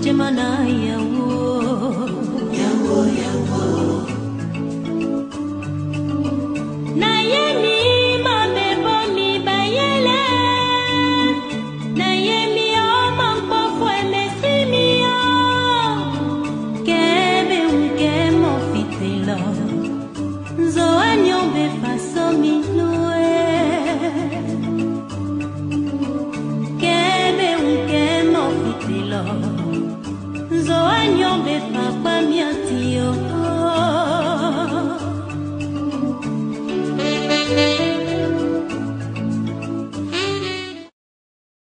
Ochemana yawo Yawo yawo Nayemi mabebo mi bayele. Nayemi ọmọ mkpofu emesi mi o Kebe unke mo fitelo Nzo anyo be faso mi lue Kebe unke mo Nzo anyo